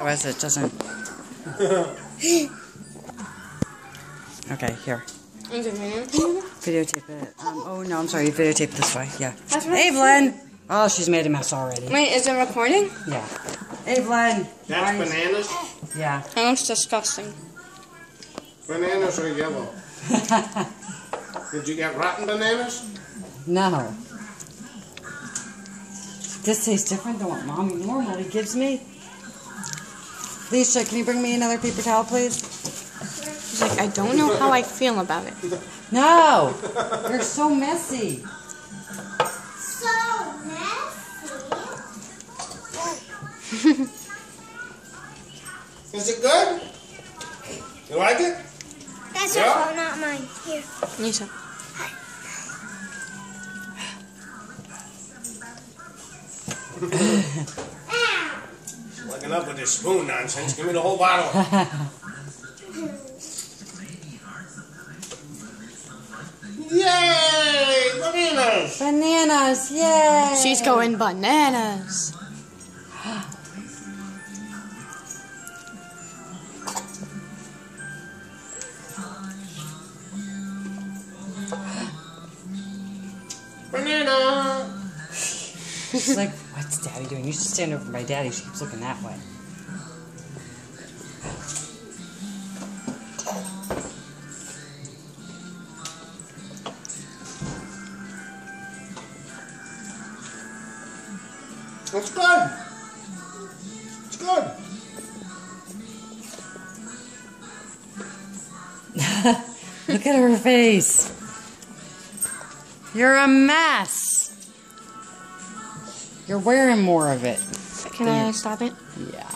Otherwise it doesn't. okay, here. it man? Videotape it. Um, oh no, I'm sorry. You videotape this way. Yeah. That's what Aibhlinn! Oh, she's made a mess already. Wait, is it recording? Yeah. Aibhlinn! That's bananas? Yeah. That looks disgusting. Bananas are yellow. Did you get rotten bananas? no. This tastes different than what mommy normally gives me. Lisa, can you bring me another paper towel, please? He's like, I don't know how I feel about it. No! You're so messy. So messy. Is it good? You like it? That's Yeah. your phone, not mine. Here. Lisa. Ow. Looking up with this spoon nonsense. Give me the whole bottle. Yay! Bananas! Bananas, yay! She's going bananas. Banana! She's like, what's daddy doing? You should stand over by daddy. She keeps looking that way. It's good. It's good. Look at her face. You're a mess. You're wearing more of it. Can I stop it? Yeah.